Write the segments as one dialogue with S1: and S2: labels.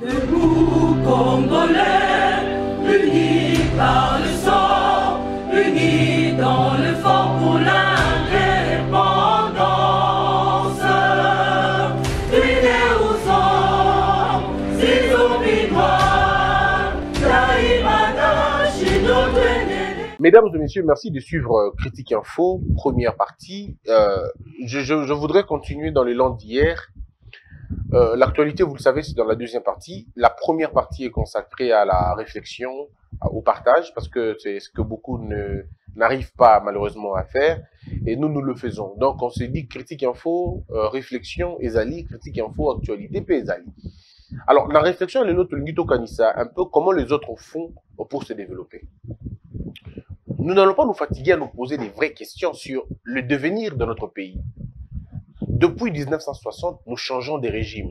S1: Debout, Congolais, unis par le sang, unis dans le fort pour l'indépendance. Unis aux hommes, notre ennemi.
S2: Mesdames et messieurs, merci de suivre euh, Critique Info, première partie. Euh, je, je- je voudrais continuer dans l'élan d'hier. Euh, L'actualité, vous le savez, c'est dans la deuxième partie. La première partie est consacrée à la réflexion, au partage, parce que c'est ce que beaucoup n'arrivent pas malheureusement à faire. Et nous, nous le faisons. Donc, on s'est dit Critique Info, euh, réflexion, Ezali, Critique Info, actualité, puis Ezali. Alors, la réflexion, elle est notre Kanissa, un peu comment les autres font pour se développer nous n'allons pas nous fatiguer à nous poser des vraies questions sur le devenir de notre pays. Depuis 1960, nous changeons des régimes.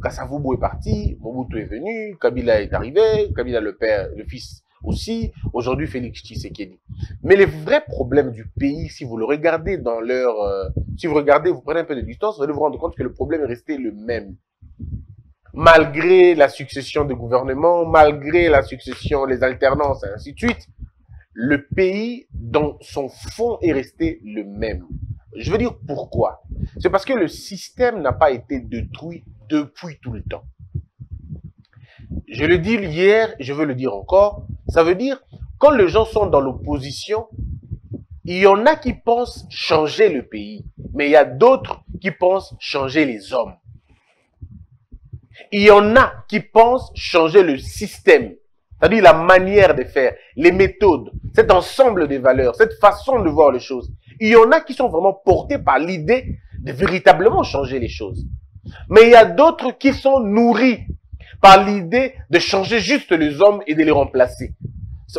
S2: Kassavubu est parti, Mobutu est venu, Kabila est arrivé, Kabila le père, le fils aussi, aujourd'hui Félix Tshisekedi. Mais les vrais problèmes du pays, si vous le regardez dans leur, euh, si vous regardez, vous prenez un peu de distance, vous allez vous rendre compte que le problème est resté le même. Malgré la succession de gouvernements, malgré la succession, les alternances, et ainsi de suite, le pays, dans son fond, est resté le même. Je veux dire pourquoi? C'est parce que le système n'a pas été détruit depuis tout le temps. Je le dis hier, je veux le dire encore. Ça veut dire, quand les gens sont dans l'opposition, il y en a qui pensent changer le pays, mais il y a d'autres qui pensent changer les hommes. Il y en a qui pensent changer le système, c'est-à-dire la manière de faire, les méthodes, cet ensemble de valeurs, cette façon de voir les choses. Il y en a qui sont vraiment portés par l'idée de véritablement changer les choses. Mais il y a d'autres qui sont nourris par l'idée de changer juste les hommes et de les remplacer.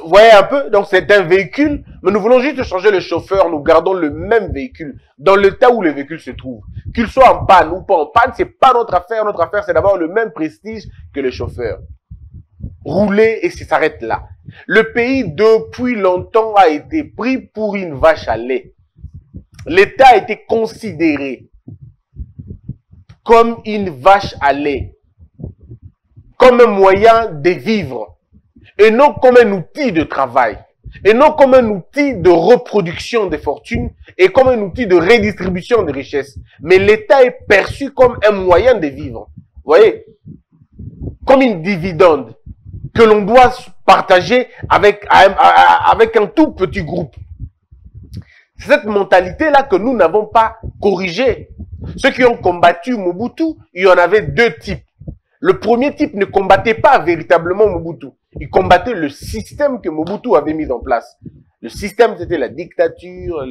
S2: Vous voyez un peu? Donc c'est un véhicule, mais nous voulons juste changer le chauffeur, nous gardons le même véhicule dans l'état où le véhicule se trouve. Qu'il soit en panne ou pas en panne, c'est pas notre affaire. Notre affaire, c'est d'avoir le même prestige que le chauffeur. Rouler et ça s'arrête là. Le pays, depuis longtemps, a été pris pour une vache à lait. L'État a été considéré comme une vache à lait, comme un moyen de vivre, et non comme un outil de travail, et non comme un outil de reproduction des fortunes, et comme un outil de redistribution des richesses. Mais l'État est perçu comme un moyen de vivre. Vous voyez? Comme une dividende que l'on doit partager avec avec un tout petit groupe. C'est cette mentalité-là que nous n'avons pas corrigée. Ceux qui ont combattu Mobutu, il y en avait deux types. Le premier type ne combattait pas véritablement Mobutu. Il combattait le système que Mobutu avait mis en place. Le système, c'était la dictature,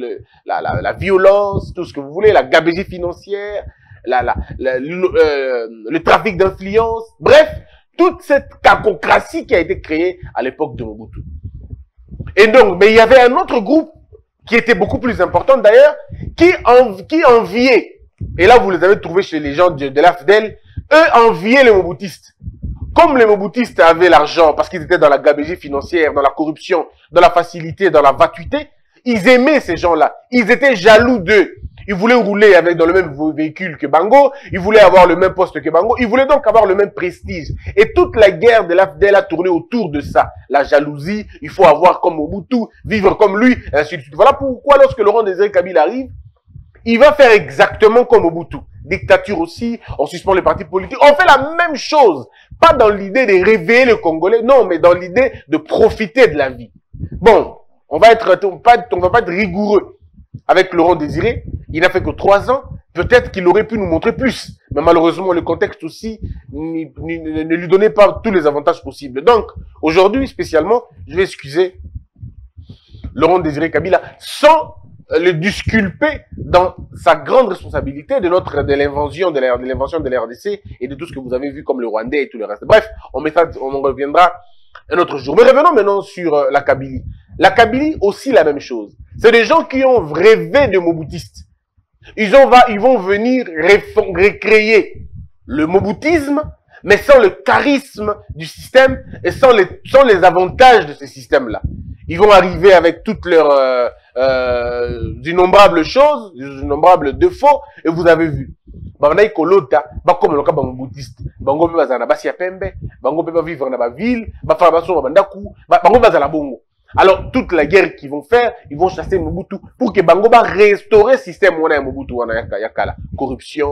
S2: la, violence, tout ce que vous voulez, la gabegie financière, euh, le trafic d'influence. Bref, toute cette cacocratie qui a été créée à l'époque de Mobutu. Et donc, mais il y avait un autre groupe qui était beaucoup plus important d'ailleurs, qui, en- qui enviait, et là vous les avez trouvés chez les gens de, de l'AFDEL, eux enviaient les Mobutistes. Comme les Mobutistes avaient l'argent, parce qu'ils étaient dans la gabégie financière, dans la corruption, dans la facilité, dans la vatuité, ils aimaient ces gens-là. Ils étaient jaloux d'eux. Ils voulaient rouler avec dans le même véhicule que Bango. Ils voulaient avoir le même poste que Bango. Ils voulaient donc avoir le même prestige. Et toute la guerre de l'AFDEL a tourné autour de ça. La jalousie, il faut avoir comme Mobutu, vivre comme lui, et ainsi de suite. Voilà pourquoi lorsque Laurent Désiré Kabila arrive, il va faire exactement comme Mobutu. Dictature aussi, on suspend les partis politiques. On fait la même chose. Pas dans l'idée de réveiller le Congolais, non, mais dans l'idée de profiter de la vie. Bon, on va être- on va pas être rigoureux avec Laurent Désiré. Il n'a fait que trois ans. Peut-être qu'il aurait pu nous montrer plus. Mais malheureusement, le contexte aussi ne lui donnait pas tous les avantages possibles. Donc, aujourd'hui, spécialement, je vais excuser Laurent Désiré Kabila sans euh, le disculper dans sa grande responsabilité de notre de l'invention de la- de l'invention de la RDC et de tout ce que vous avez vu comme le Rwandais et tout le reste. Bref, on en reviendra un autre jour. Mais revenons maintenant sur euh, la Kabylie. La Kabylie aussi la même chose. C'est des gens qui ont rêvé de Mobutistes. Ils, ont, va, ils vont venir recréer le Mobutisme, mais sans le charisme du système et sans les, sans les avantages de ce système-là. Ils vont arriver avec toute leur, euh, euh, d'innombrables choses d'innombrables défauts et vous avez vu. Babandaki kolota bakoma loka bango bouddhiste bango mpe bazala na basi pembe bango mpe bavivre na baville bafala basomba bandaku ba- bango bazala bongo alors toute la guerre qu'ils vont faire ils vont chasser mobutu pour que bango barestaurer système wana ya mobutu wana ya ka- ya kala corruption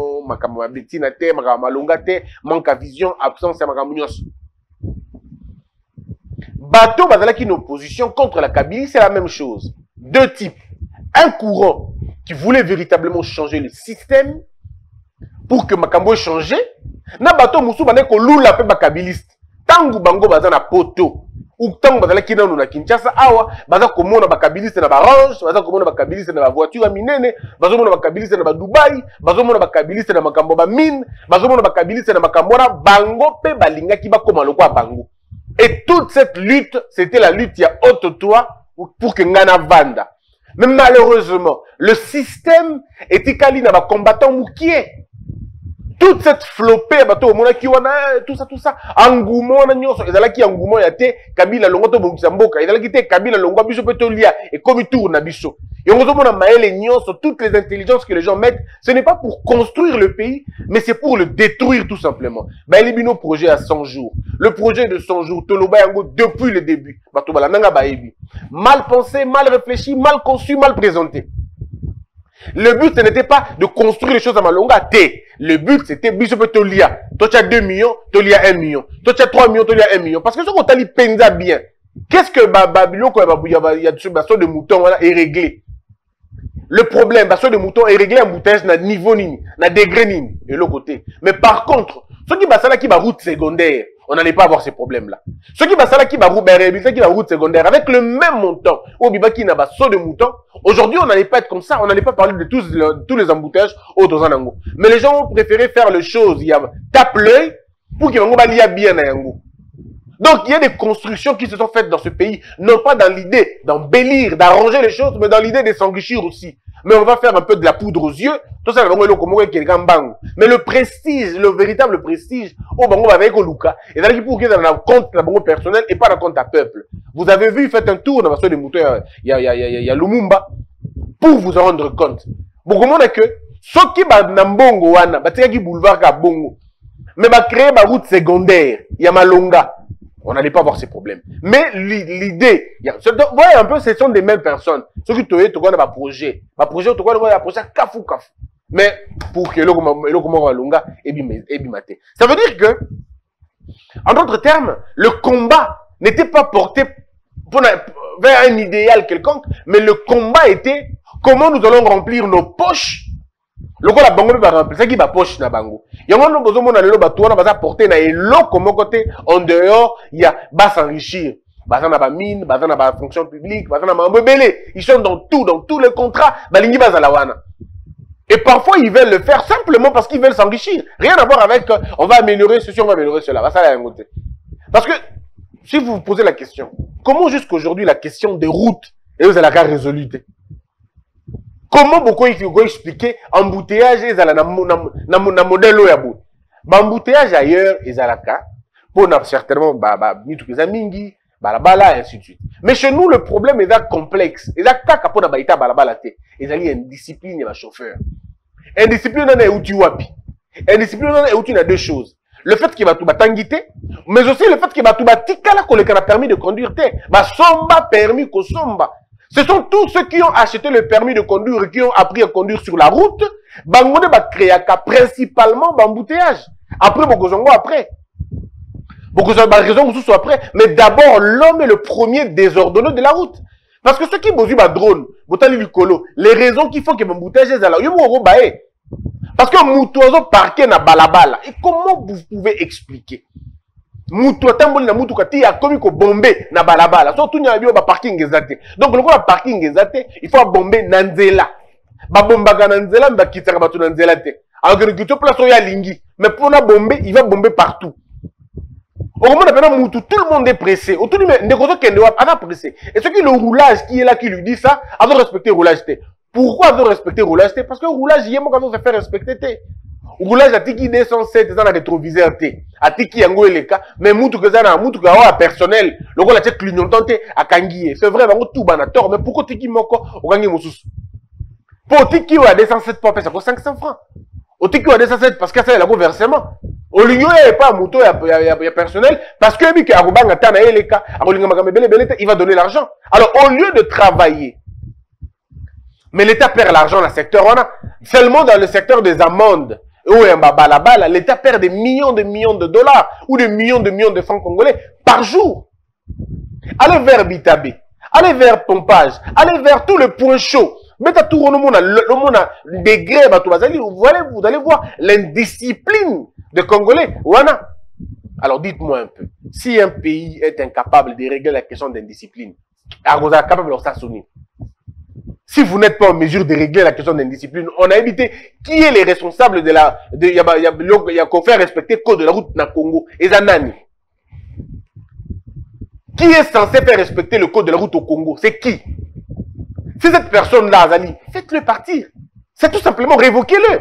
S2: te manque ya vision absence ya makambo nyonso bateau bazalaki une opposition contre la Kabylie, c'est la même chose. Deux types. Un courant qui voulait véritablement changer le système pour que Makambo change. Na bateau musu bane ko lula pe bakabiliste. Tangu bango baza na poto. Ou tangu bazalaki nanu na Kinshasa awa, baza komona bakabiliste na barange, baza komona bakabiliste na bavoiture ya minene, bazomona bakabiliste na badubai, bazomona bakabiliste na makambo ba mine, bazomona bakabiliste na makambo wana bango pe balingaki bakoma lokwa bango. Et toute cette lutte, c'était la lutte, il y a haute toi pour, pour que Ngana vanda. Mais malheureusement, le système était kali na ba combattant moukié. Toute cette flopée ya bato omona ki wana tout ça tout ça engouement wana nyonso ezalaki engouement ya te kabila longo to bongisa mboka ezalaki te kabila longo biso mpe tolia ekomi tour na biso. Yango ozomona mayele nyonso toutes les intelligences que les gens mettent ce n'est pas pour construire le pays mais c'est pour le détruire tout simplement. Bayeli bino projet à 100 jours. Le projet de 100 jours toloba yango depuis le début. Bato balandanga bayebi mal pensé mal réfléchi mal conçu mal présenté le but, ce n'était pas de construire les choses à Malonga. T. Le but, c'était Bishop Tolia. Toi, tu as 2 millions, Tolia 1 million. Toi, tu as 3 millions, Tolia 1 million. Parce que ce qu'on t'a dit, penza bien. Qu'est-ce que Babylon, quand il y a, bassin de mouton, voilà, est réglé? Le problème, bassin de mouton est réglé en bouteille, na niveau nini, na degré nini, de l'autre côté. Mais par contre, ceux qui bassin là, qui va route secondaire, on n'allait pas avoir ces problèmes-là. Ceux qui bassin là, qui va route, ben, qui va route secondaire, avec le même montant, au qui n'a pas saut de mouton, aujourd'hui, on n'allait pas être comme ça, on n'allait pas parler de tous, tous les embouteillages au Ango. Mais les gens ont préféré faire les choses, il y a, tape l'œil, pour qu'ils vont bien bien à Yango. Donc, il y a des constructions qui se sont faites dans ce pays, non pas dans l'idée d'embellir, d'arranger les choses, mais dans l'idée de s'enrichir aussi. Mais on va faire un peu de la poudre aux yeux. Tout ça, moko quelqu'un bango. Mais le prestige, le véritable prestige, au bango va avec Luka. Et là, pour qu'il y ait dans le compte, personnel et pas dans le compte à peuple. Vous avez vu, faites un tour dans la des moutons, il y a, il y a, il y a, Lumumba, pour vous en rendre compte. Beaucoup monde que, ceux qui ba na mbongo wana, ba qui boulevard ka bongo. Mais ba créer ba route secondaire, il y a Malonga. On n'allait pas avoir ces problèmes. Mais l'i- l'idée, donc, voyez un peu, ce sont des mêmes personnes. Ceux qui te tu un projet. Ma projet, tu un projet kafou kafou. Mais pour que le Malonga et bimate. Ça veut dire que, en d'autres termes, le combat n'était pas porté pour vers un idéal quelconque, mais le combat était comment nous allons remplir nos poches lokola bango mpe baremplisaki bapoche na bango. Yango ndo bozomona lelo bato wana baza porte na eloko moko te en dehors ya basenrichir baza na bamine baza na bafonction publique baza na mambo ebele. Ils sont dans tout dans tous les contrats. Balingi bazala wana. Et parfois ils veulent le faire simplement parce qu'ils veulent s'enrichir. Rien à voir avec euh, on va améliorer ceci on va améliorer cela. Te parce que si vous vous posez la question comment jusqu'aujourd'hui la question des routes et vous allez résolue te comment bokoki koexplike embouteillage ezala na, na, na, na modèle oyo ya boye baembouteillage ailleurs ezalaka mpona certainement ba- ba- mituka eza mingi balabala ainsi de suite. Mais chez nous le problème eza complexe eza kaka mpona baita balabala te. Ezali indiscipline ya bachauffeur. Indiscipline wana euti wapi? Indiscipline wana euti na deux choses. Le fait que bato batangi te mais aussi le fait que bato batikala koleka na permis de conduire te. Basomba permis kosomba ce sont tous ceux qui ont acheté le permis de conduire et qui ont appris à conduire sur la route bango nde bacréaka principalement bambouteillage après bokozongo après. Bokozwa baraison mosusu après. Mais d'abord l'homme est le premier désordonné de la route. Parce que soki bozwi badrone botali likolo les raisons qui font que bambouteillage moko kobaye parce que moto azoparke na balabala et comment vous pouvez expliquer? Mutu atamboli na mutuka ti akomi kobombe na balabala. So tunya bio baparking eza te donc lokola parking eza te il faut abombe na nzela. Babombaka na nzela me bakitaka bato na nzela te. Kito place oyo alingi mais mpona bombe il va bomber partout. Okomona mpena mutu tout le monde est pressé. Otuni me ndeko ozokende wapi aza pressé. Et soki le roulage qui est là qui lui dit ça azo respecter roulage te. Pourquoi azo respecter roulage te? Parce que roulage ye moko azo se faire respecter te roulage atiki 207 eza na rétroviseur te. Atiki yango eleka mais mutuka eza na mutuka oyo ya personnel. Lokola tie clignotant te akangi ye. C'est vrai bango tuba na tort mais pourquoi otiki moko okangi mosusu? Mpo otiki oyo ya 207 mpo apesako 500 francs. Otiki oyo ya 207 parce que asalelako versement. Olingi oyo epa moto ya personnel parce que oyebi ke akobanga ta na ye eleka akolinga makambo ebele ebele te il va donner l'argent. Alors au lieu de travailler mais l'État perd l'argent dans le secteur. On a seulement dans le secteur des amendes. L'État perd des millions de millions de dollars ou des millions de millions de francs congolais par jour. Allez vers Bitabé, allez vers Pompage, allez vers tous les points chauds. Mettez tout le monde, le monde a degré, vous allez, vous allez voir l'indiscipline des Congolais. Voilà. Alors dites-moi un peu, si un pays est incapable de régler la question d'indiscipline, capable de. Si vous n'êtes pas en mesure de régler la question d'indiscipline, on a évité qui est les responsables de la... Il y a, qu'on fait respecter le code de la route na Congo. Et Zanani. Qui est censé faire respecter le code de la route au Congo? C'est qui? C'est cette personne-là, Azali. Faites-le partir. C'est tout simplement révoquez-le.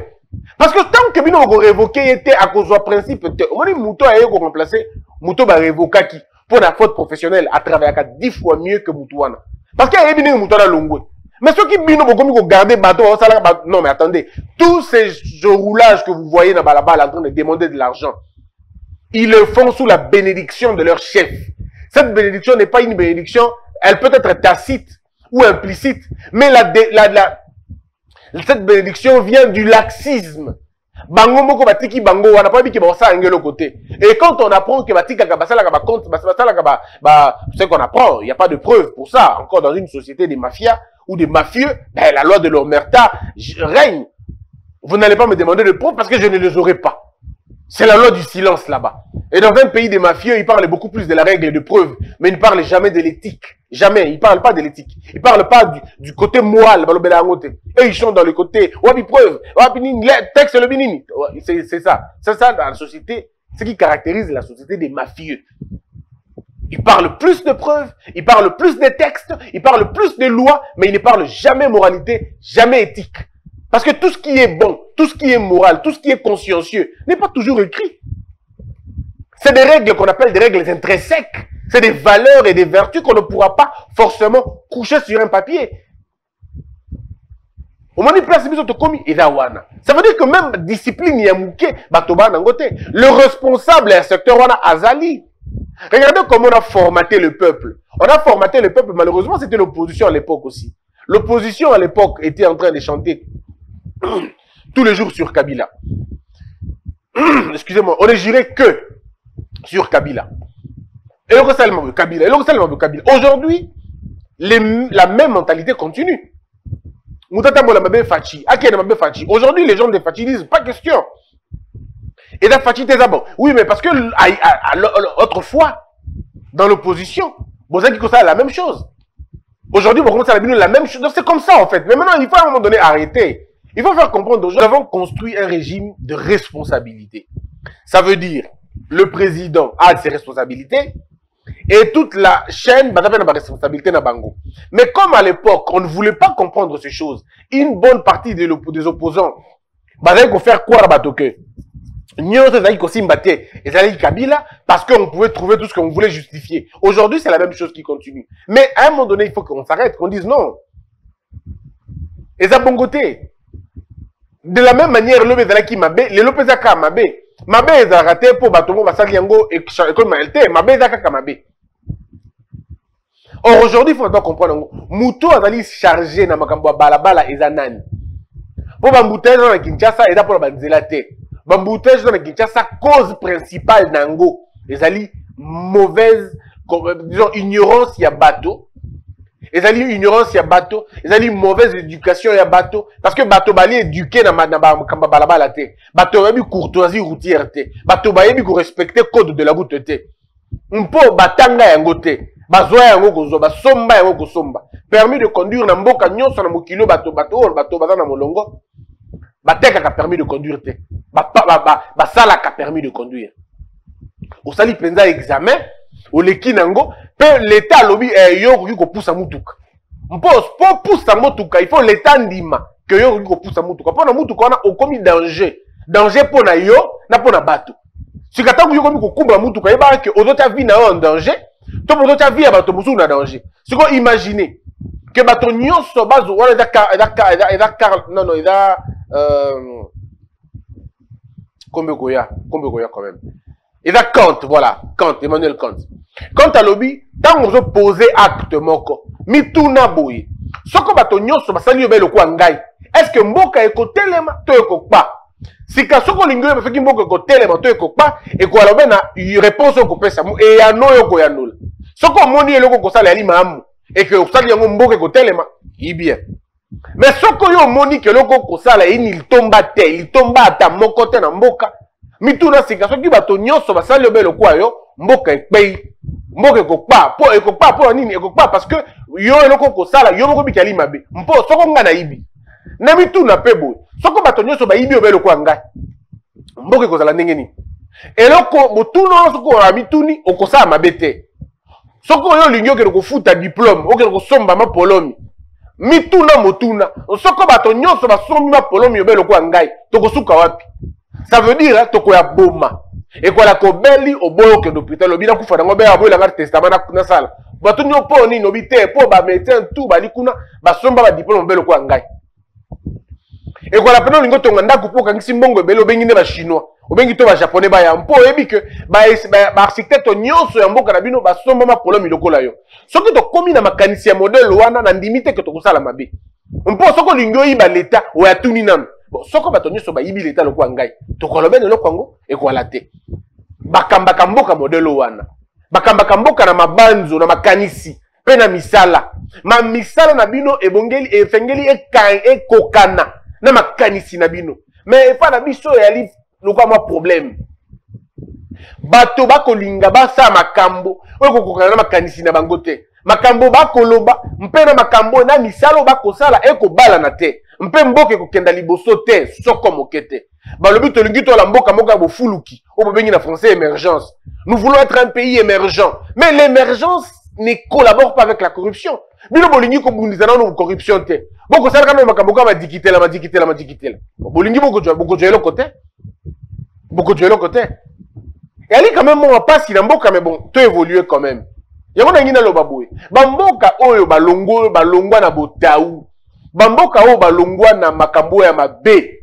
S2: Parce que tant que nous avons révoqué, était à cause du principe, on dit Mouto a remplacé, Mouto va révoquer qui? Pour la faute professionnelle, à travers 10 fois mieux que Moutouana. Parce qu'il y a des Moutouana Longwe. Mais ceux qui bino bokomi ko garder bateau, non mais attendez, tous ces roulages que vous voyez dans Balabala en train de demander de l'argent, ils le font sous la bénédiction de leur chef. Cette bénédiction n'est pas une bénédiction, elle peut être tacite ou implicite, mais la, la, la, cette bénédiction vient du laxisme. Bango moko batiki bango wana pa biki ba sa ngelo côté. Et quand on apprend que batika ka basala ka ba c'est qu'on apprend, il n'y a pas de preuve pour ça encore dans une société des mafias ou des mafieux, ben, la loi de l'omerta règne. Vous n'allez pas me demander de preuves parce que je ne les aurai pas. C'est la loi du silence là-bas. Et dans un pays des mafieux, ils parlent beaucoup plus de la règle et de preuves, mais ils ne parlent jamais de l'éthique. Jamais. Ils ne parlent pas de l'éthique. Ils ne parlent pas du, côté moral. Et ils sont dans le côté, wabi preuve, wabi texte le binini. C'est ça. C'est ça dans la société, ce qui caractérise la société des mafieux. Il parle plus de preuves, il parle plus de textes, il parle plus de lois, mais il ne parle jamais moralité, jamais éthique. Parce que tout ce qui est bon, tout ce qui est moral, tout ce qui est consciencieux n'est pas toujours écrit. C'est des règles qu'on appelle des règles intrinsèques. C'est des valeurs et des vertus qu'on ne pourra pas forcément coucher sur un papier. Ça veut dire que même discipline nangote. Le responsable est secteur wana azali. Regardez comment on a formaté le peuple. On a formaté le peuple, malheureusement, c'était l'opposition à l'époque aussi. L'opposition à l'époque était en train de chanter tous les jours sur Kabila. Excusez-moi, on ne jurait que sur Kabila. Et le Kabila. Et Kabila. Aujourd'hui, la même mentalité continue. Aujourd'hui, les gens de Fachi disent pas question. Et la Fachi bon. Oui, mais parce que autrefois, dans l'opposition, Bozaki Kosa la même chose. Aujourd'hui, on à la même chose. C'est comme ça, en fait. Mais maintenant, il faut à un moment donné arrêter. Il faut faire comprendre que nous avons construit un régime de responsabilité. Ça veut dire, le président a ses responsabilités et toute la chaîne bah, a responsabilité na bango. Mais comme à l'époque, on ne voulait pas comprendre ces choses, une bonne partie des, des opposants, bah, faut faire quoi à nyonso ezalaki kosimba te ezalaki kabila parce qu'on pouvait trouver tout ce qu'on voulait justifier. Aujourd'hui c'est la même chose qui continue. Mais à un moment donné il faut qu'on s'arrête qu'on dise non. Eza bongo te de la même manière lobi ezalaki mabe lelo mpe eza kaka mabe mabe ezalaka te mpo bato ngo basali yango mabe eza kaka or aujourd'hui il faut comprendre yango moto azali chargé na makambo ya balabala eza nani mpo bambutele eza na kinshasa eza mpona bambouteage na kinshasa cause principale nango ezali mauvaise disons ignorance ya bato. Ezali ignorance ya bato ezali mauvaise éducation ya bato. Parce que bato bali éduke na makambo balabala te. Bato bayebi courtoisie routière te. Bato bayebi korespecte code de la route te. Mpo batanga yango te. Bazwa yango kozwa basomba yango kosomba. Permis de conduire na mboka nyonso na mokili bato bato oyo bato baza na molongo batekaka permis de conduire te basalaka permis de conduire. Osali mpenza examen oleki nango mpe leta alobi eh, yo okoki kopusa mutuka mpo mpo pusa motuka il faut leta ndima ke yo okoki kopusa mutuka mpo na mutuka wana okomi danger. Danger mpo na yo na mpo na bato. Sika ntango yo komi kokumba mutuka yebaka ke ozotya vie na yo en danger to mpo ozotya vie ya bato mosusu na danger. Sikoyo imagine ke bato nyonso bazwa wana eza eza eza- eza non non euh, kombe koya kombe koya quand même. Eza kant voilà kant emmanuel kant. Kant alobi ntango ozopose acte moko mituna boye soko bato nyonso basali yo be lokola ngai estce mboka ekotelema to ekokpa sika soki olingi oyo soki mboka ekotelema to ekokpa ekozala be na réponse oyo kopesa mo eyano oyo okoyanola soki omoni eloko okosala yali maamu eke osali yango mboka ekotelema yi mais soki oyo omoni ke eloko okosala eyini litomba te litomba ata moko te na mboka. Mituna sika soki bato nyonso basali yo be lokola yo? Mboka ekpei mboka ekokpa po ekokpa mpo na nini ekokpa parce que yo eloko okosala yo moko bikali mabe. Mpo soko nga nayibi na mituna mpe boye soko bato nyonso bayibi yo be lokola ngai mboka ekozala ndenge nini eloko motuna wana soki oya mituni okosala mabe te soki oyo olingi okende kofuta diplôme okende kosomba mapolomi mituna motuna soko bato nyonso basombi mapolomi yo be lokola ngai. Tokosuka wapi? Ça veut dire tokoya boma. Ekola kobeli oboyi okende hôpital obi nakufa nango be aboyelanga testament na- nasala bato nyo mpo nini? Obi te mpo bamédecin tu bali kuna. Basomba badiplôme obe lokola ngai ekola pene olingi otonga ndako mpo okangisi mbongo ebele obengi nde bachinois obengi to bajaponais baya mpo oyebi ke baarchitecte nyonso ya mboka na bino basomba mapolome lokola yo soki tokomi na makanisi ya modele wana na ndimi te ke tokosala mabe mpo soki olingi oyiba leta oya tuni nanu bon soko bato nyonso bayibi leta lokola ngai tokoloba na eloko yango ekwala te bakambaka mboka modele wana. Bakambaka mboka na mabanzo na makanisi mpe na misala. Ma misala na bino ebongeli efengeli ekokana na makanisi na bino. Me epa na biso eyali lokwa mwa problème. Bato bakolinga basala makambo. Oyo kokokana na makanisi na bango makambo bakoloba mpe na makambo na misala oyo bakosala ekobalana te. Mpe mboka ekokenda liboso te soko moke te. Balobi tolingi tola mboka moko bofuluki. Oyo na français émergence. Nous voulons être un pays émergent. Mais l'émergence ne collabore pas avec la corruption bino bolingi kobundisa nano corruption te. Bokosalaka nano makambo kaka madikitela madikitela madikitela. Bolingi bokozwa eloko te bokozwa eloko te eyali quand même mwa mpasi na mboka mais bon to évolue quand même. Yango nangi naloba boye. Bamboka oyo balongwa balongwa na botau. Bamboka oyo balongwa na makambo oyo ya mabe.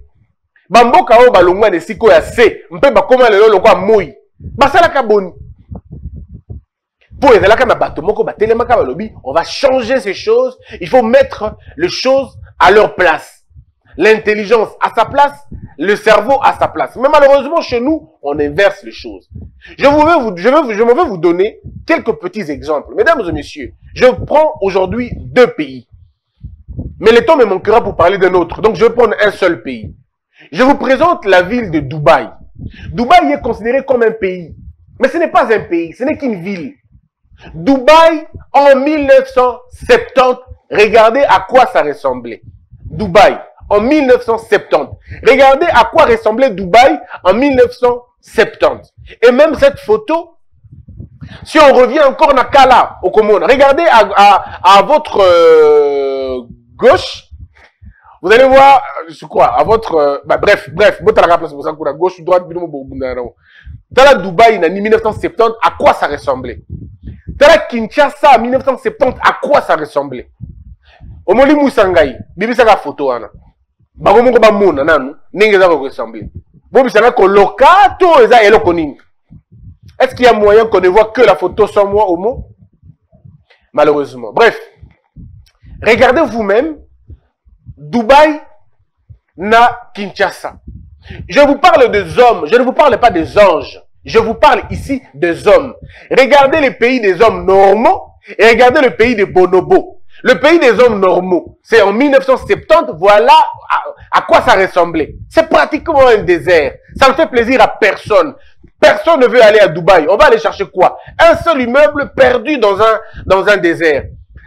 S2: Bamboka oyo balongwa na esika oyo ya se. Mpe bakóma lelo lokwa moi. Basalaka boni batelemaka balobi on va changer ces choses. Il faut mettre les choses à leur place. L'intelligence à sa place le cerveau à sa place. Mais malheureusement chez nous on inverse les choses. Je, vous vais vous, je, vous- je vais vous donner quelques petits exemples. Mesdames et messieurs je prends aujourd'hui deux pays. Mais le temps me manquera pour parler d'un autre. Donc je vais prendre un seul pays. Je vous présente la ville de Dubaï. Dubaï est considéré comme un pays. Mais ce n'est pas un pays ce n'est qu'une ville Dubaï en 1970, regardez à quoi ça ressemblait. Dubaï en 1970. Regardez à quoi ressemblait Dubaï en 1970. Et même cette photo, si on revient encore à Kala, au Comone, regardez à, à- votre euh, gauche, vous allez voir, euh, c'est quoi, à votre, euh, bah, bref, bref, botala place pour ça, gauche, droite, bo- bo- dans la Dubaï, en 1970, à quoi ça ressemblait? Tala kinshasa en 1970 à quoi ça ressemblait? Omoni musa ngai bibisaka photo wana. Nanu ndenge eza koressemble. Bobisanga koloka nini? Est-ce qu'il y a moyen qu'on ne voit que la photo sans moi au mot malheureusement. Bref regardez vous-même dubaï na kinshasa. Je vous parle des hommes, je ne vous parle pas des anges. Je vous parle ici des hommes. Regardez les pays des hommes normaux et regardez le pays des bonobos. Le pays des hommes normaux, c'est en 1970, voilà à, quoi ça ressemblait. C'est pratiquement un désert. Ça ne fait plaisir à personne. Personne ne veut aller à Dubaï. On va aller chercher quoi? Un seul immeuble perdu dans un, dans un désert.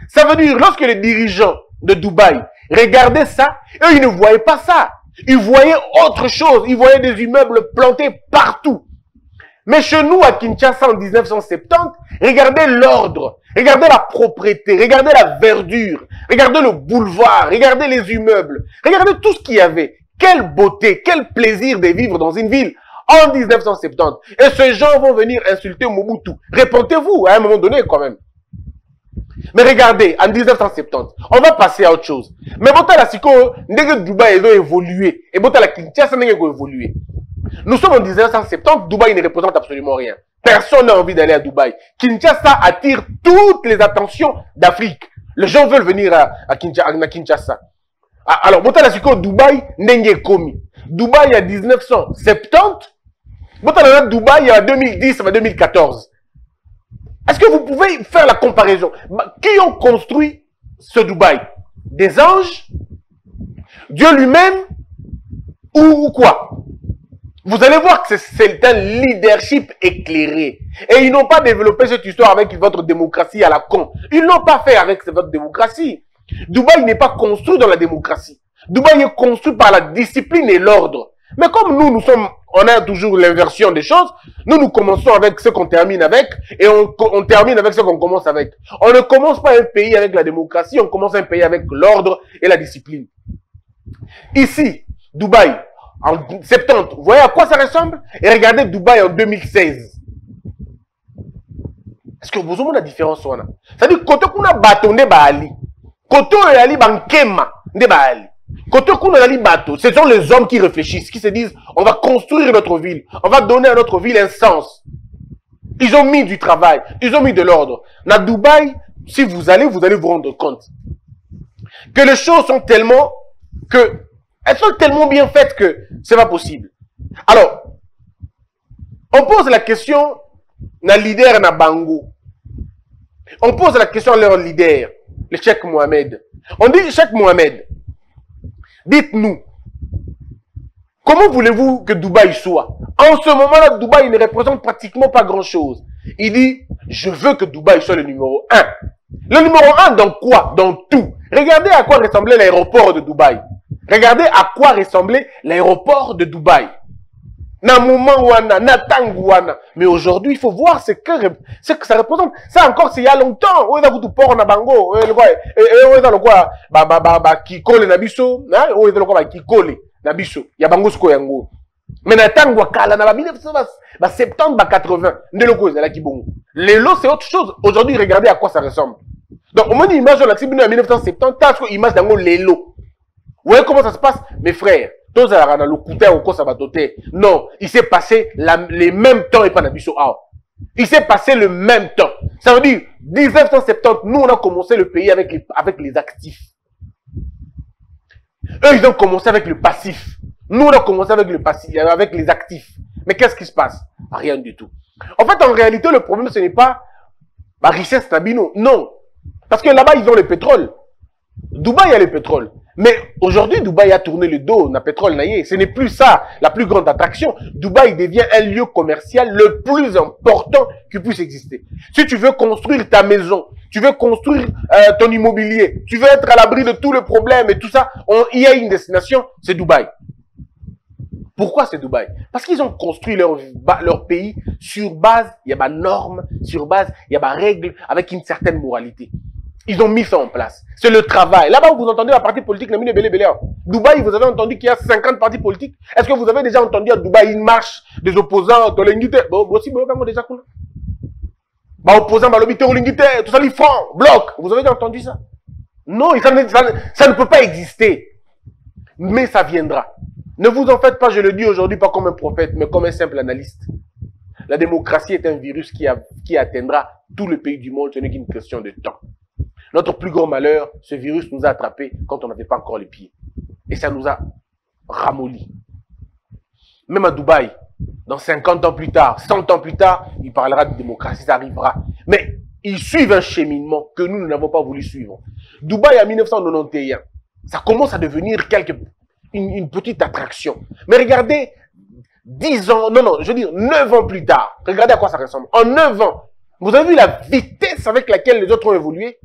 S2: Ça veut dire, lorsque les dirigeants de Dubaï regardaient ça, eux, ils ne voyaient pas ça. Ils voyaient autre chose. Ils voyaient des immeubles plantés partout. Mais chez nous, à Kinshasa, en 1970, regardez l'ordre, regardez la propreté, regardez la verdure, regardez le boulevard, regardez les immeubles, regardez tout ce qu'il y avait. quelle beauté, quel plaisir de vivre dans une ville en 1970. Et ces gens vont venir insulter Mobutu. Répondez-vous à un moment donné quand même. Mais regardez, en 1970, on va passer à autre chose. Mais Botala Siko, ndenge Dubaï a évolué. Et Botala Kinshasa n'a évolué. Nous sommes en 1970, Dubaï ne représente absolument rien. Personne n'a envie d'aller à Dubaï. Kinshasa attire toutes les attentions d'Afrique. Les gens veulent venir à, à, Kinshasa, à. Ah, Alors, Botala Siko, Dubaï, ndenge komi. Dubaï, a 1970. Botala Dubaï, a 2010, à 2014. Est-ce que vous pouvez faire la comparaison? Qui ont construit ce Dubaï? Des anges? Dieu lui-même ou quoi? Vous allez voir que c'est- un leadership éclairé. Et ils n'ont pas développé cette histoire avec votre démocratie à la con. Ils n'ont pas fait avec votre démocratie. Dubaï n'est pas construit dans la démocratie. Dubaï est construit par la discipline et l'ordre. Mais comme nous, nous sommes, on a toujours l'inversion des choses, nous, nous commençons avec ce qu'on termine avec et on, on termine avec ce qu'on commence avec. On ne commence pas un pays avec la démocratie, on commence un pays avec l'ordre et la discipline. Ici, Dubaï, en 70, vous voyez à quoi ça ressemble? Et regardez Dubaï en 2016. Est-ce que vous avez la différence wana? C'est-à-dire, côté qu'on a bâtonné Bali, côté on a bankema de Bali, côté qu'on a bateau, ce sont les hommes qui réfléchissent, qui se disent, on va construire notre ville, on va donner à notre ville un sens. Ils ont mis du travail, ils ont mis de l'ordre. Dans Dubaï, si vous allez, vous allez vous rendre compte que les choses sont tellement que elles sont tellement bien faites que c'est pas possible. Alors, on pose la question na leader na Bango. On pose la question à leur leader, le Cheikh Mohamed. On dit Cheikh Mohamed, dites-nous, comment voulez-vous que Dubaï soit? En ce moment-là, Dubaï ne représente pratiquement pas grand-chose. Il dit, je veux que Dubaï soit le numéro un. Le numéro un dans quoi? Dans tout. Regardez à quoi ressemblait l'aéroport de Dubaï. Regardez à quoi ressemblait l'aéroport de Dubaï. Na moment wana, na wana. Mais aujourd'hui, il faut voir ce que, ce que ça représente. Ça encore, c'est il y a longtemps. Oyo eza kutu port na bango. Oyo lokwa, eh, eh, eza lokwa, ba, ba, ba, ba, kikole na biso. Na, oyo eza lokwa ba kikole na biso. Ya bango siko yango. Mais na tangu ya kala, na ba 1900, ba, ba 70, ba 80. Nde loko ezalaki bongo. Lelo, c'est autre chose. Aujourd'hui, regardez à quoi ça ressemble. Donc, au moins, une image, on a en 1970, t'as image d'ango lelo. Vous voyez comment ça se passe Mes frères, tous à la. Non, il s'est passé la- les mêmes temps et pas. Il s'est passé le même temps. Ça veut dire, 1970, nous, on a commencé le pays avec les, avec les actifs. Eux, ils ont commencé avec le passif. Nous, on a commencé avec, le passif, avec les actifs. Mais qu'est-ce qui se passe? Rien du tout. En fait, en réalité, le problème, ce n'est pas la richesse Nabino. Non. Parce que là-bas, ils ont le pétrole. Dubaï a le pétrole. Mais aujourd'hui, Dubaï a tourné le dos, na pétrole naïe. Ce n'est plus ça la plus grande attraction. Dubaï devient un lieu commercial le plus important qui puisse exister. Si tu veux construire ta maison, tu veux construire euh, ton immobilier, tu veux être à l'abri de tous les problèmes et tout ça, il y a une destination, c'est Dubaï. Pourquoi c'est Dubaï? Parce qu'ils ont construit leur, leur pays sur base, il y a des normes, sur base, il y a des règles avec une certaine moralité. Ils ont mis ça en place. C'est le travail. Là-bas, vous entendez la partie politique, Namine Bele. Dubaï, vous avez entendu qu'il y a 50 partis politiques. Est-ce que vous avez déjà entendu à Dubaï une marche des opposants Tolengite? Bon, bon, si, bon, bon, déjà. Bah, opposants, bah, lobby, tout ça, les francs, bloc. Vous avez déjà entendu ça? Non, ça ne, peut pas exister. Mais ça viendra. Ne vous en faites pas, je le dis aujourd'hui, pas comme un prophète, mais comme un simple analyste. La démocratie est un virus qui atteindra tout le pays du monde, ce n'est qu'une question de temps. Notre plus grand malheur, ce virus nous a attrapés quand on n'avait pas encore les pieds. Et ça nous a ramollis. Même à Dubaï, dans 50 ans plus tard, 100 ans plus tard, il parlera de démocratie, ça arrivera. Mais ils suivent un cheminement que nous, n'avons pas voulu suivre. Dubaï en 1991, ça commence à devenir quelque, une, une petite attraction. Mais regardez, 10 ans, non, non, je veux dire 9 ans plus tard, regardez à quoi ça ressemble. En 9 ans, vous avez vu la vitesse avec laquelle les autres ont évolué?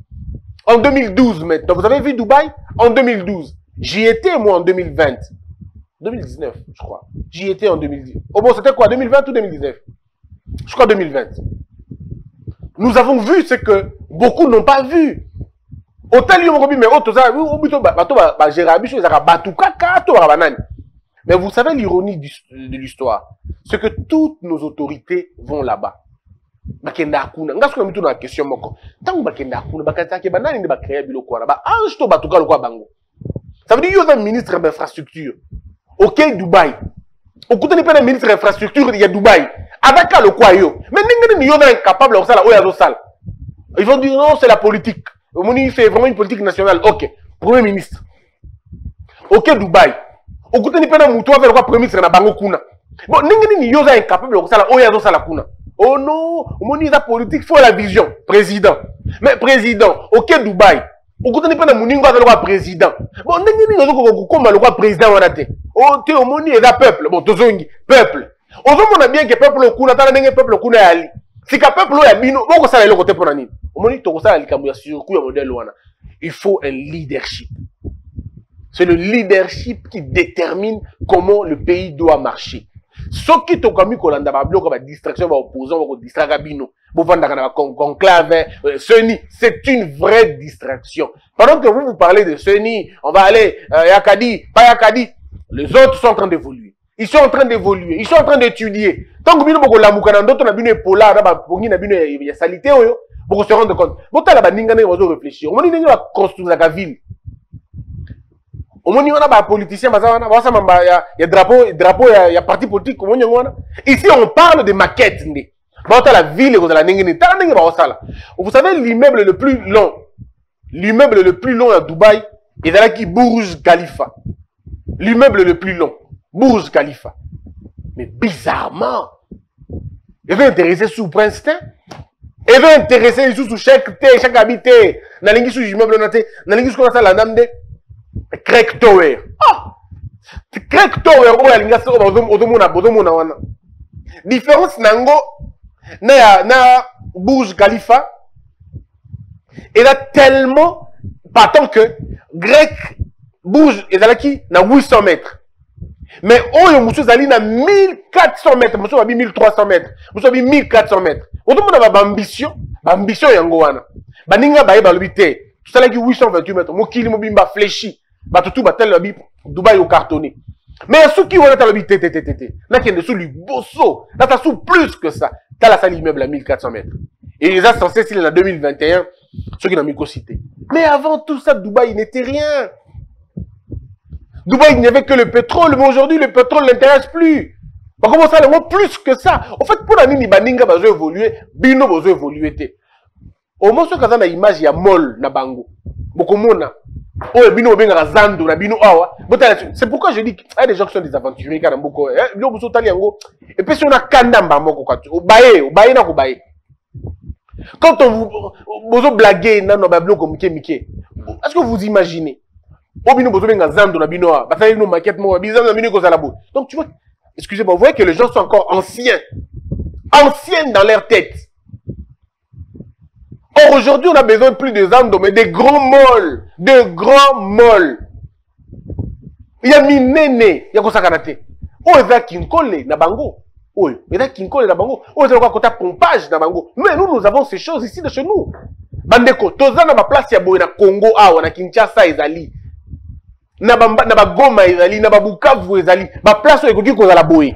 S2: En 2012 maintenant, vous avez vu Dubaï? En 2012. J'y étais moi en 2020. 2019, je crois. J'y étais en 2010. Oh bon, c'était quoi? 2020 ou 2019 Je crois 2020. Nous avons vu ce que beaucoup n'ont pas vu. Hôtel mais. Mais vous savez l'ironie de l'histoire, c'est que toutes nos autorités vont là-bas. Bakenda kuna nga soki na mitu na question moko. Ntango bakenda kuna bakataki banani nde bacréa biloko wana baange to bato kaka lokwa bango. Ça veut dire yo oza ministre ya bainfrastructure ok dubai. Okutani mpe na ministre ya infrastructure ya dubai. Azaka lokwa yo. Mais ndenge nini yo na incapable ya kosala oyo azosala ils vont dire non c'est la politique. Omoni fait vraiment une politique nationale. Ok premier ministre. Ok dubai. Okutani mpe na mutu aza lokwa premier ministre na bango kuna. Bon ndenge nini yo oza incapable ya kosala oyo azosala kuna oh non omoni eza politique faut la vision. Président. Mais président ok dubai okutani mpe na moningo aza lokwa président. Bon ndenge nini ozokoka kokóma lokwa président wana te o te omoni eza peuple. Bon tozongi peuple. Ozomona bien ke peuple okuna tala ndenge peuple okuna yali sika peuple oyo ya bino bokosala eloko te mpona nini omoni tokosala likambo ya surcout ya modele wana il faut un leadership. C'est le leadership qui détermine comment le pays doit marcher soki tokomi kolanda babiloko badistraction baopposant bakodistraka bino bovandaka na baconclave euh, seni c'est une vraie distraction. Pendant que vous vous parlez de seni on va aller euh, yakadi pas yakadi les autres sont en train d'évoluer. Ils sont en train d'évoluer ils sont en train d'étudier. Ntango bino bokolamuka na ndoto na bino epola na bapongi na bino ya ya salite oyo bokose rendre compte. Botala baninga ndenge bazoréfléchir omoni ndenge baconstruisaka ville omoni wana bapoliticien baza wana basama ba ya, ya drapeau drapeau parti politique ici on parle de maquette nde. Baotala ville ekozala ndenge vous savez l'immeuble le plus long l'immeuble le plus long ya dubai ezalaki bourge khalifa. L'immeuble le plus long bourge khalifa. Mais bizarrement ezo intéressé sous prince te. Ezo intéressé lisusu chèque te chèque abi te. Nalingi su immeuble wana te. Nalingi suku nasala Craig Tower. Ah! Craig Tower oyo ozomona bozomona wana. Différence na ya na Burj Khalifa eza tellement partant que grec Burj ezalaki na 800 mètres. Mais oyo mosusu ezali na 1400 mètres mosusu babi 1300 mètres mosusu babi 1400 mètres. Ozomona ba baambition baambition yango wana. Baninga baye balobi tosalaki 828 mètres mokili mobimba fléchi. Bato tu batali babi dubai ocartonné mais soki wana talobi te te te te te nakende su liboso nata su plus que ça. Tala asali immeuble à 1400 mètres. Et eza censé sile na 2021 soki na mikosi te mais avant tout ça dubai n'était rien. Dubaï, il n'y avait que le pétrole, mais aujourd'hui, le pétrole n'intéresse plus. Par comment ça, le plus que ça? En fait, pour la nini baninga bazo évoluer, bino bazo évoluer Au moins, ce qu'on a na image ya mol na bango. Bokomona. Oh, bino benga zando na bino awa. Botala, C'est pourquoi je dis a des gens qui sont des aventuriers quand mboko. Eh, bilo buso tali yango. Et puis si on a kanda mbamoko kwa tu. Obaye, obaye na kobaye. Quand on vous, bozo blaguer na no ba biloko mike mike. Est-ce que vous imaginez? o bino bozobenga zando na bino awa basali bino maquette moko bizando na bino ekozala boye donc tu vois excusez-moi vous voyez que les gens sont encore anciens anciens dans leur tête or aujourd'hui on a besoin plus de zando mais des grands malls de grands malls ya minene. Ya kosakana te oyo eza kinkole na bango oyo eza kinkole na bango oyo eza lokola kota pompage na bango mais nous nous avons ces choses ici de chez nous. Bandeko toza na baplace ya boye na congo awa na kinshasa ezali. Na bamba- na bagoma ezali na babukavu ezali. Baplace oyo ekoki kozala boye.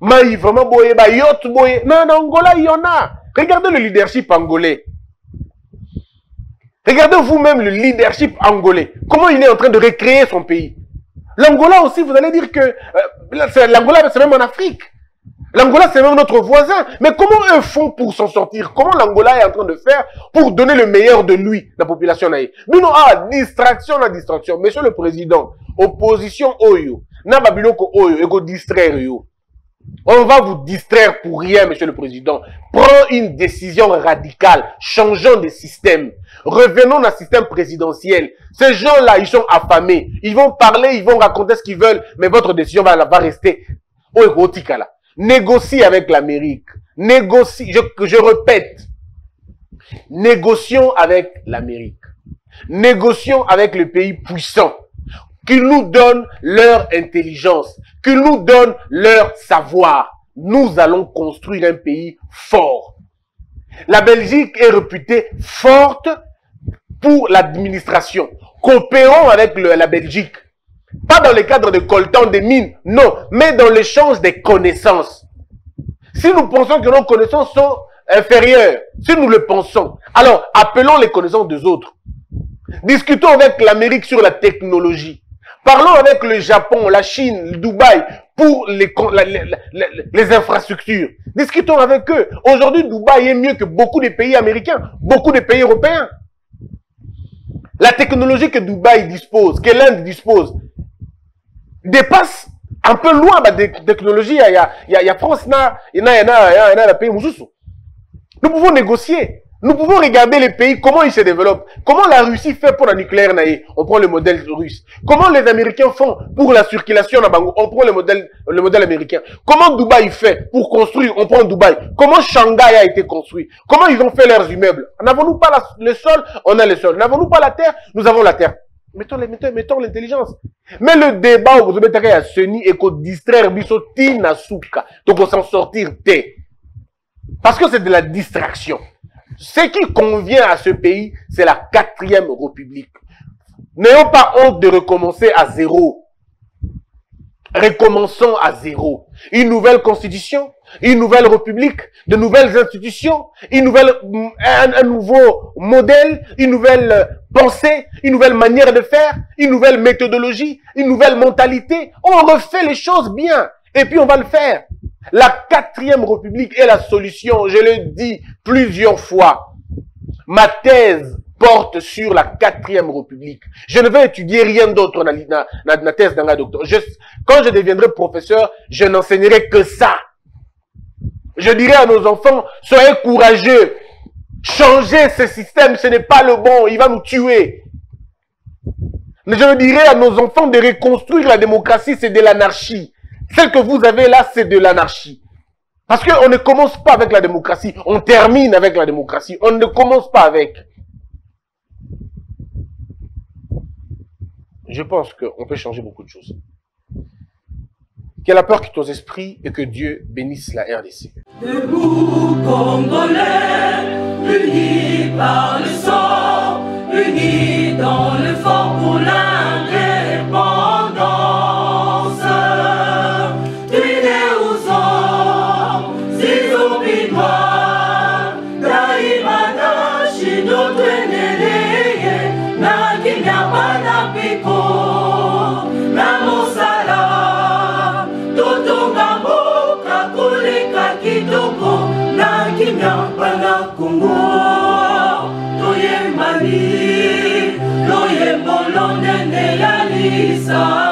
S2: Mai vraiment boye bayote boye. Na na angola yona regardez le leadership angolais regardez vous-même le leadership angolais comment il est en train de recréer son pays l'angola aussi vous allez dire que euh, l'angola c'est même en afrique L'Angola, c'est même notre voisin. Mais comment eux font pour s'en sortir? Comment l'Angola est en train de faire pour donner le meilleur de lui, la population naïe Bino, ah, distraction, la distraction. Monsieur le Président, opposition Oyo, Naba Biloko Oyo, ego distraire yo. On va vous distraire pour rien, Monsieur le Président. Prends une décision radicale. Changeons de système. Revenons le système présidentiel. Ces gens-là, ils sont affamés. Ils vont parler, ils vont raconter ce qu'ils veulent, mais votre décision va, rester. Oyo, Otikala. Négocie avec l'Amérique. Négocie, je, je répète, négocions avec l'Amérique. Négocions avec les pays puissants. Qu'ils nous donnent leur intelligence. Qu'ils nous donnent leur savoir. Nous allons construire un pays fort. La Belgique est réputée forte pour l'administration. Coopérons avec la Belgique. Pas dans le cadre de coltan des mines, non, mais dans l'échange des connaissances. Si nous pensons que nos connaissances sont inférieures, si nous le pensons, alors appelons les connaissances des autres. Discutons avec l'Amérique sur la technologie. Parlons avec le Japon, la Chine, Dubaï pour les, la, la, les infrastructures. Discutons avec eux. Aujourd'hui, Dubaï est mieux que beaucoup de pays américains, beaucoup de pays européens. La technologie que Dubaï dispose, que l'Inde dispose, dépasse un peu loin la technologie. Il y a, il y a, il y a France, il y a, il y a, il y a, il y a pays Nous pouvons négocier. Nous pouvons regarder les pays, comment ils se développent. Comment la Russie fait pour la nucléaire. On prend le modèle russe. Comment les Américains font pour la circulation à. On prend le modèle, le modèle américain. Comment Dubaï fait pour construire? On prend Dubaï. Comment Shanghai a été construit? Comment ils ont fait leurs immeubles? N'avons-nous pas le sol? On a le sol. N'avons-nous pas la terre? Nous avons la terre. Mettons, l'intelligence. Mais le débat, vous mettez à Seni et qu'on distraire Bisoti Nasuka. Donc on s'en sortir. Parce que c'est de la distraction. Ce qui convient à ce pays, c'est la quatrième république. N'ayons pas honte de recommencer à zéro. Recommençons à zéro. Une nouvelle constitution, une nouvelle république, de nouvelles institutions, une nouvelle, un, un nouveau modèle, une nouvelle pensée, une nouvelle manière de faire, une nouvelle méthodologie, une nouvelle mentalité. On refait les choses bien. Et puis on va le faire. La quatrième république est la solution, je le dis plusieurs fois. Ma thèse porte sur la quatrième république. Je ne vais étudier rien d'autre dans la, thèse d'un docteur. Quand je deviendrai professeur, je n'enseignerai que ça. Je dirai à nos enfants, soyez courageux. Changez ce système, ce n'est pas le bon, il va nous tuer. Mais je dirai à nos enfants de reconstruire la démocratie, c'est de l'anarchie. Celle que vous avez là, c'est de l'anarchie. Parce qu'on ne commence pas avec la démocratie, on termine avec la démocratie, on ne commence pas avec. Je pense qu'on peut changer beaucoup de choses. Que la peur quitte aux esprits et que Dieu bénisse la RDC.
S1: Debout, Congolais, unis par le sang, unis dans le fort pour l'indépendance. Jesus.